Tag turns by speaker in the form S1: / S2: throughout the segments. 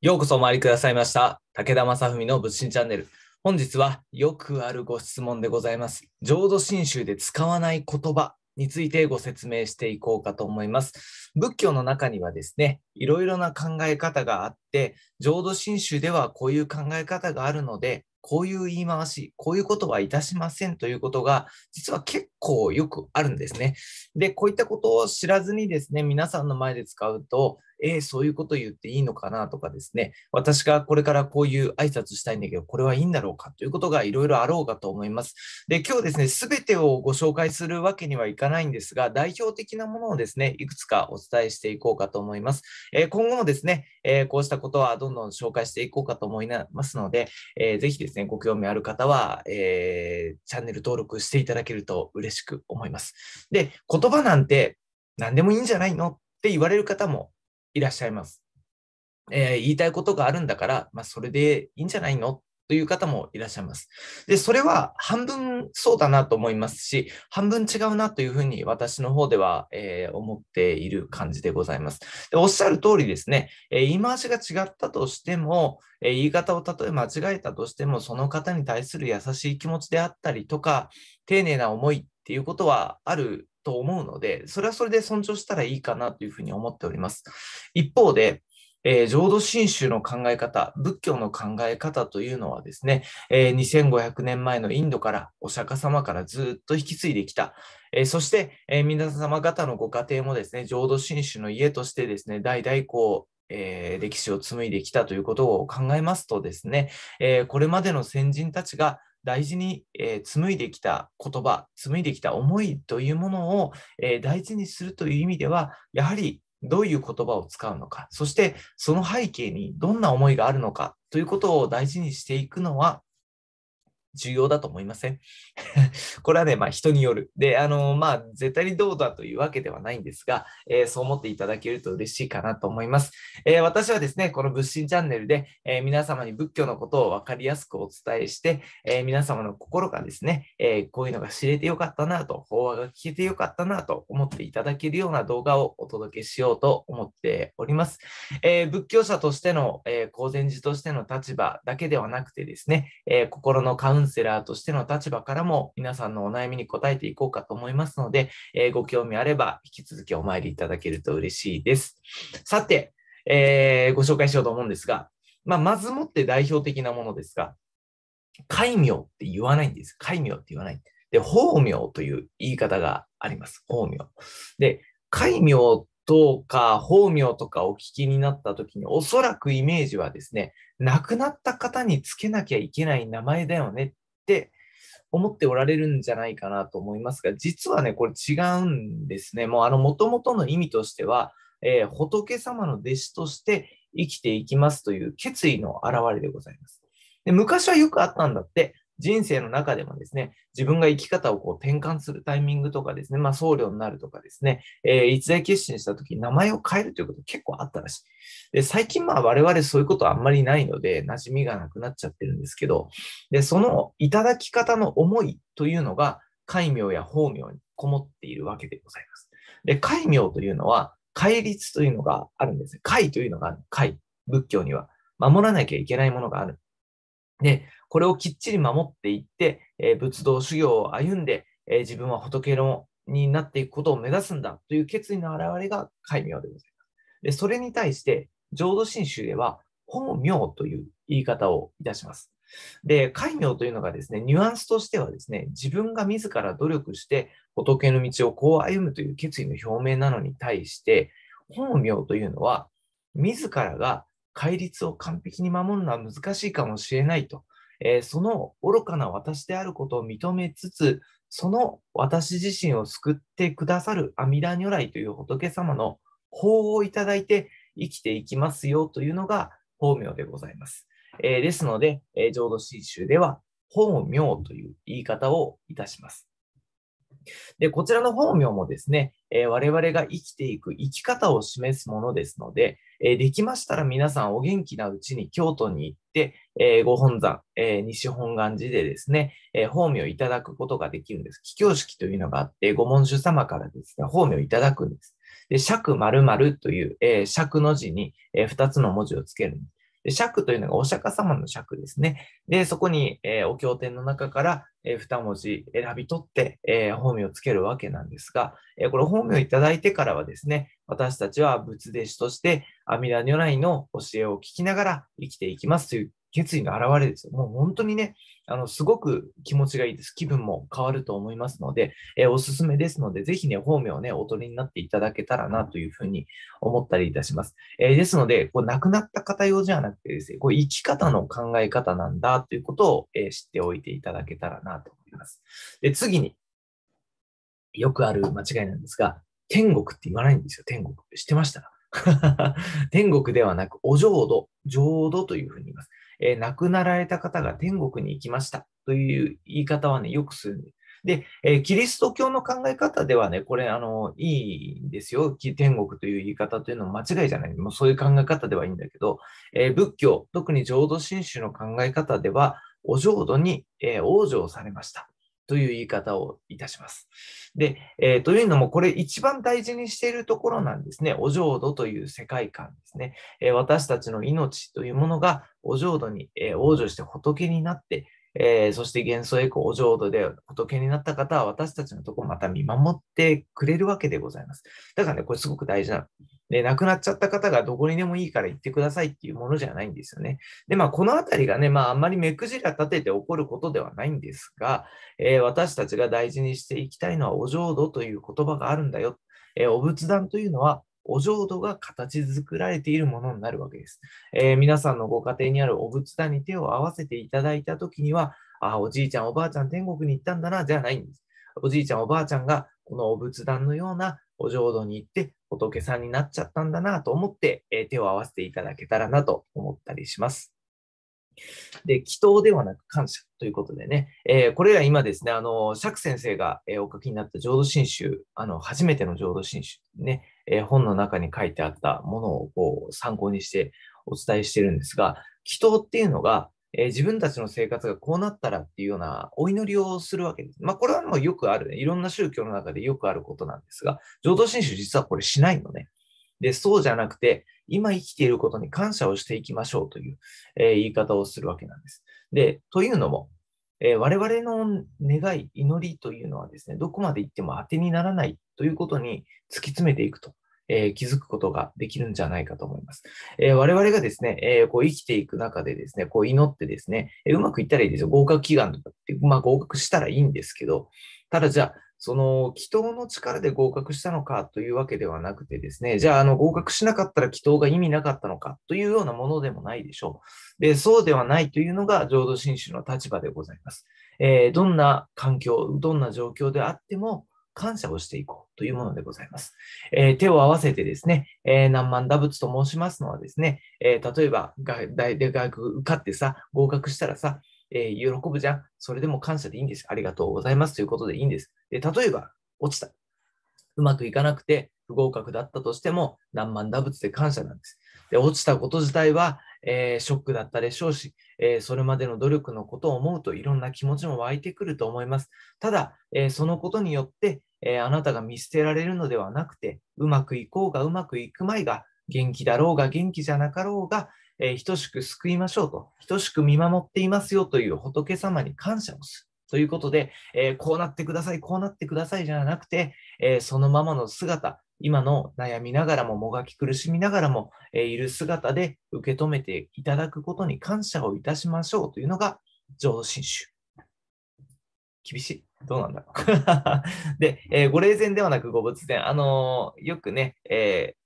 S1: ようこそお参りくださいました。武田正文の仏心チャンネル。本日はよくあるご質問でございます。浄土真宗で使わない言葉についてご説明していこうかと思います。仏教の中にはですね、いろいろな考え方があって、浄土真宗ではこういう考え方があるので、こういう言い回し、こういうことはいたしませんということが、実は結構よくあるんですね。で、こういったことを知らずにですね、皆さんの前で使うと、えー、そういうこと言っていいのかなとかですね、私がこれからこういう挨拶したいんだけど、これはいいんだろうかということがいろいろあろうかと思います。で、今日ですね、すべてをご紹介するわけにはいかないんですが、代表的なものをですね、いくつかお伝えしていこうかと思います。えー、今後もですね、えー、こうしたことはどんどん紹介していこうかと思いますので、えー、ぜひですね、ご興味ある方は、えチャンネル登録していただけると嬉しく思います。で、言葉なんて何でもいいんじゃないのって言われる方もいらっしゃいます。えー、言いたいことがあるんだから、まあ、それでいいんじゃないの？という方もいらっしゃいます。で、それは半分そうだなと思いますし、半分違うなというふうに私の方では、えー、思っている感じでございます。でおっしゃる通りですね、えー、言い回しが違ったとしても、え言い方をたとえ間違えたとしても、その方に対する優しい気持ちであったりとか、丁寧な思いっていうことはあると思うので、それはそれで尊重したらいいかなというふうに思っております。一方で、えー、浄土真宗の考え方、仏教の考え方というのはですね、えー、2500年前のインドからお釈迦様からずっと引き継いできた、えー、そして、え皆様方のご家庭もですね、浄土真宗の家としてですね、代々こう、え、歴史を紡いできたということを考えますとですね、え、これまでの先人たちが大事に、えー、紡いできた言葉、紡いできた思いというものを、え大事にするという意味では、やはりどういう言葉を使うのか、そしてその背景にどんな思いがあるのかということを大事にしていくのは重要だと思いません？これはね、まあ人による。で、あの、まあ絶対にどうだというわけではないんですが、えー、そう思っていただけると嬉しいかなと思います。えー、私はですね、この仏心チャンネルで、えー、皆様に仏教のことを分かりやすくお伝えして、え皆様の心がですね、えこういうのが知れてよかったなと、法話が聞けてよかったなと思っていただけるような動画をお届けしようと思っております。え仏教者としての、え公然寺としての立場だけではなくてですね、え心のカウンウンセラーとしての立場からも皆さんのお悩みに答えていこうかと思いますので、えー、ご興味あれば引き続きお参りいただけると嬉しいです。さて、えー、ご紹介しようと思うんですが、まあ、まずもって代表的なものですが、戒名って言わないんです。戒名って言わない。で、法名という言い方があります。法名。で、戒名とか法名とかお聞きになったときに、おそらくイメージはですね、亡くなった方につけなきゃいけない名前だよねって思っておられるんじゃないかなと思いますが、実はね、これ違うんですね。もうあの、元々の意味としては、えー、仏様の弟子として生きていきますという決意の表れでございます。で昔はよくあったんだって、人生の中でもですね、自分が生き方をこう転換するタイミングとかですね、まあ僧侶になるとかですね、えー、一大決心した時に名前を変えるということ結構あったらしい。で、最近まあ我々そういうことはあんまりないので、馴染みがなくなっちゃってるんですけど、で、そのいただき方の思いというのが、戒名や法名にこもっているわけでございます。で、戒名というのは、戒律というのがあるんです。戒というのがある。戒。仏教には。守らなきゃいけないものがある。で、これをきっちり守っていって、え、仏道修行を歩んで、え、自分は仏のになっていくことを目指すんだという決意の表れが戒名でございます。で、それに対して、浄土真宗では、法名という言い方をいたします。で、戒名というのがですね、ニュアンスとしてはですね、自分が自ら努力して仏の道をこう歩むという決意の表明なのに対して、本名というのは、自らが戒律を完璧に守るのは難しいかもしれないと、えー、その愚かな私であることを認めつつ、その私自身を救ってくださる阿弥陀如来という仏様の法をいただいて生きていきますよというのが法名でございます。えー、ですので、えー、浄土真宗では法名という言い方をいたします。で、こちらの法名もですね、えー、我々が生きていく生き方を示すものですので、え、できましたら皆さんお元気なうちに京都に行って、え、ご本山、え西本願寺でですね、え法名をいただくことができるんです。帰教式というのがあって、ご門主様からですね、法名をいただくんです。で、尺〇〇という、えー、尺の字に、え、2つの文字をつけるん。です釈というのがお釈迦様の釈ですね。で、そこに、えー、お経典の中から、えー、2文字選び取って、えー、本名をつけるわけなんですが、えこれ本名をいただいてからはですね、私たちは仏弟子として阿弥陀如来の教えを聞きながら生きていきますという決意の表れですよ。もう本当にね、あの、すごく気持ちがいいです。気分も変わると思いますので、えー、おすすめですので、ぜひね、方面をね、お取りになっていただけたらなというふうに思ったりいたします。えー、ですので、こう亡くなった方用じゃなくてですね、こう生き方の考え方なんだということを、えー、知っておいていただけたらなと思います。で、次に、よくある間違いなんですが、天国って言わないんですよ、天国。知ってました？天国ではなく、お浄土、浄土というふうに言います。えー、亡くなられた方が天国に行きましたという言い方はね、よくするで、えー、キリスト教の考え方ではね、これ、あの、いいんですよ。天国という言い方というのは間違いじゃない。もうそういう考え方ではいいんだけど、えー、仏教、特に浄土真宗の考え方では、お浄土に、え、往生されました。という言い方をいたします。で、えー、というのも、これ一番大事にしているところなんですね。お浄土という世界観ですね。えー、私たちの命というものがお浄土に、えー、往生して仏になって、えー、そして幻想エコお浄土で仏になった方は私たちのところまた見守ってくれるわけでございます。だからね、これすごく大事な。で、亡くなっちゃった方がどこにでもいいから行ってくださいっていうものじゃないんですよね。で、まあ、このあたりがね、まあ、あんまり目くじら立てて起こることではないんですが、えー、私たちが大事にしていきたいのはお浄土という言葉があるんだよ。えー、お仏壇というのは、お浄土が形作られているものになるわけです。えー、皆さんのご家庭にあるお仏壇に手を合わせていただいたときには、あ、おじいちゃん、おばあちゃん、天国に行ったんだな、じゃないんです。おじいちゃん、おばあちゃんが、このお仏壇のようなお浄土に行って、仏さんになっちゃったんだなと思って、えー、手を合わせていただけたらなと思ったりします。で、祈祷ではなく感謝ということでね、えー、これら今ですね、あの、釈先生が、えー、お書きになった浄土真宗、あの、初めての浄土真宗ね、えー、本の中に書いてあったものをこう参考にしてお伝えしてるんですが、祈祷っていうのが、えー、自分たちの生活がこうなったらっていうようなお祈りをするわけです。まあ、これはもうよくある、ね、いろんな宗教の中でよくあることなんですが、浄土真宗実はこれしないのね。で、そうじゃなくて、今生きていることに感謝をしていきましょうという、えー、言い方をするわけなんです。で、というのも、えー、我々の願い、祈りというのはですね、どこまで行っても当てにならないということに突き詰めていくとえー、気づくことができるんじゃないかと思います。えー、我々がですね、えー、こう生きていく中でですね、こう祈ってですね、えうまくいったらいいですよ。合格祈願とかって、まあ合格したらいいんですけど、ただじゃあ、その祈祷の力で合格したのかというわけではなくてですね、じゃあ、あの、合格しなかったら祈祷が意味なかったのかというようなものでもないでしょう。で、そうではないというのが浄土真宗の立場でございます。えー、どんな環境、どんな状況であっても、感謝をしていこうというものでございます。えー、手を合わせてですね、えー、何万打仏と申しますのはですね、えー、例えば大学受かってさ、合格したらさ、え喜ぶじゃん。それでも感謝でいいんです。ありがとうございますということでいいんです。で例えば、落ちた。うまくいかなくて不合格だったとしても、何万打仏で感謝なんです。で落ちたこと自体は、えー、ショックだったでしょうし、えー、それまでの努力のことを思うといろんな気持ちも湧いてくると思います。ただ、えー、そのことによって、えあなたが見捨てられるのではなくて、うまくいこうがうまくいくまいが、元気だろうが元気じゃなかろうが、え等しく救いましょうと、等しく見守っていますよという仏様に感謝をする。ということで、えこうなってください、こうなってくださいじゃなくて、えそのままの姿、今の悩みながらも、もがき苦しみながらも、えいる姿で受け止めていただくことに感謝をいたしましょうというのが浄土真宗。厳しい。どうなんだろう。で、えー、ご霊前ではなくご仏前。あのー、よくね、えー、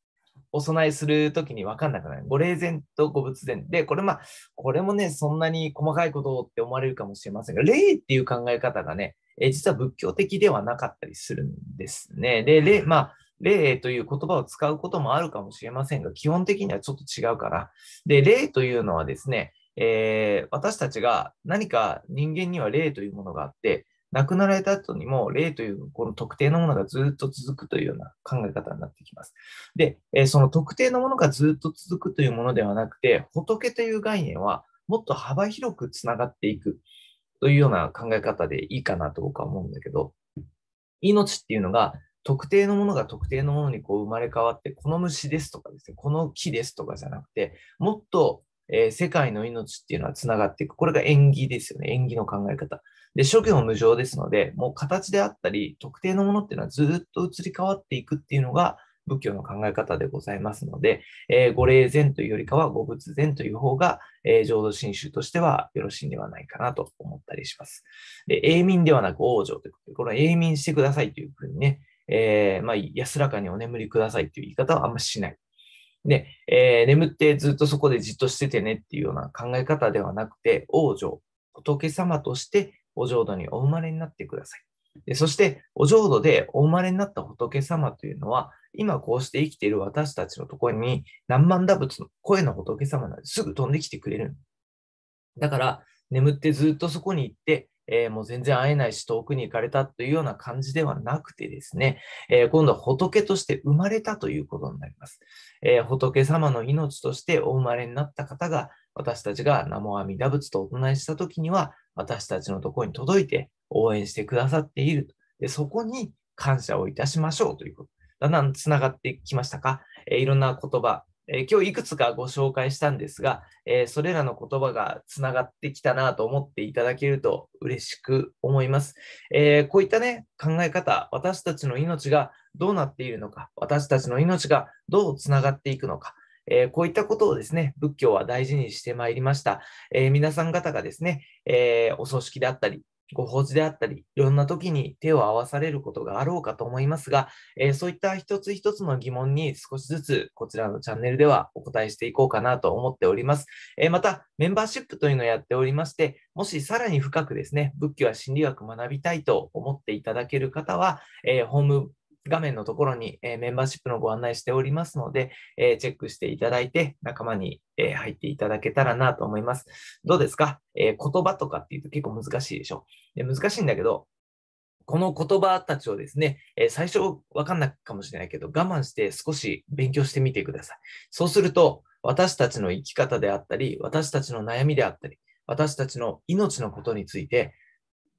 S1: お供えするときに分かんなくなる。ご霊前とご仏前。で、これまあ、これもね、そんなに細かいことって思われるかもしれませんが、霊っていう考え方がね、え実は仏教的ではなかったりするんですね。で、霊、まあ、霊という言葉を使うこともあるかもしれませんが、基本的にはちょっと違うから。で、霊というのはですね、えー、私たちが何か人間には霊というものがあって、亡くなられた後にも霊というこの特定のものがずっと続くというような考え方になってきます。で、えー、その特定のものがずっと続くというものではなくて、仏という概念はもっと幅広くつながっていくというような考え方でいいかなと僕は思うんだけど、命っていうのが特定のものが特定のものにこう生まれ変わって、この虫ですとかですね、この木ですとかじゃなくて、もっとえー、世界の命っていうのはつながっていく。これが縁起ですよね。縁起の考え方。で、諸行無常ですので、もう形であったり、特定のものっていうのはずっと移り変わっていくっていうのが仏教の考え方でございますので、えー、ご霊前というよりかはご仏前という方が、えー、浄土真宗としてはよろしいんではないかなと思ったりします。で、永民ではなく往生ということで、これは永民してくださいというふうにね、えー、まあ、安らかにお眠りくださいという言い方はあんましない。で、えー、眠ってずっとそこでじっとしててねっていうような考え方ではなくて、王女、仏様としてお浄土にお生まれになってください。でそして、お浄土でお生まれになった仏様というのは、今こうして生きている私たちのところに何万打仏の声の仏様なんですぐ飛んできてくれる。だから、眠ってずっとそこに行って、えー、もう全然会えないし遠くに行かれたというような感じではなくてですね、えー、今度は仏として生まれたということになります。えー、仏様の命としてお生まれになった方が、私たちが南無阿弥陀仏とお唱えしたときには、私たちのところに届いて応援してくださっているで。そこに感謝をいたしましょうということ。だんだんつながってきましたか、えいろんな言葉、え今日いくつかご紹介したんですが、えそれらの言葉がつながってきたなと思っていただけると嬉しく思います。えこういったね、考え方、私たちの命がどうなっているのか、私たちの命がどうつながっていくのか、えー、こういったことをですね、仏教は大事にしてまいりました。えー、皆さん方がですね、えー、お葬式であったり、ご法事であったり、いろんな時に手を合わされることがあろうかと思いますが、えー、そういった一つ一つの疑問に少しずつこちらのチャンネルではお答えしていこうかなと思っております。えー、また、メンバーシップというのをやっておりまして、もしさらに深くですね、仏教は心理学学びたいと思っていただける方は、えー、ホーム画面のところに、え、メンバーシップのご案内しておりますので、え、チェックしていただいて、仲間に、え、入っていただけたらなと思います。どうですか、え言葉とかっていうと結構難しいでしょ？で。難しいんだけど、この言葉たちをですね、え最初わかんないかもしれないけど、我慢して少し勉強してみてください。そうすると、私たちの生き方であったり、私たちの悩みであったり、私たちの命のことについて、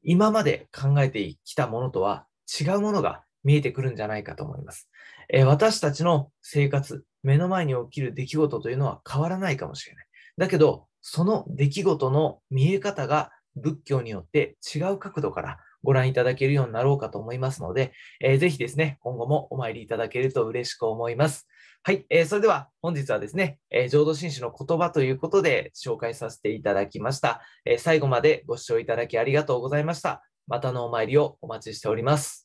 S1: 今まで考えてきたものとは違うものが見えてくるんじゃないかと思います。え私たちの生活、目の前に起きる出来事というのは変わらないかもしれない。だけど、その出来事の見え方が仏教によって違う角度からご覧いただけるようになろうかと思いますので、えー、ぜひですね、今後もお参りいただけると嬉しく思います。はい、えー、それでは本日はですね、えー、浄土真宗の言葉ということで紹介させていただきました、えー、最後までご視聴いただきありがとうございました。またのお参りをお待ちしております。